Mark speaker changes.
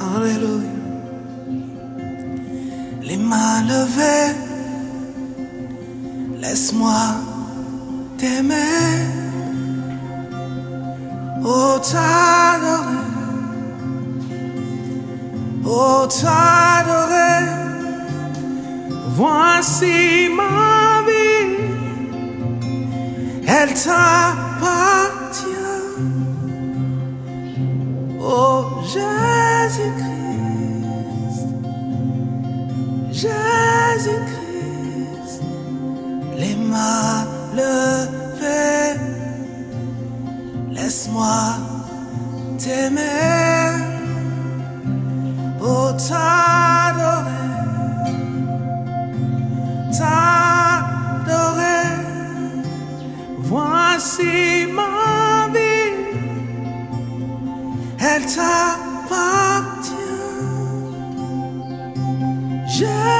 Speaker 1: Alléluia. Les mains levées, laisse-moi t'aimer. Oh, t'adorer. Oh, t'adorer. Voici ma vie. Elle t'appartient. Jésus-Christ, Jésus-Christ, les mains levées, laisse-moi t'aimer, oh t'adorer, t'adorer, voici ma vie, elle t'appartient. Jésus-Christ,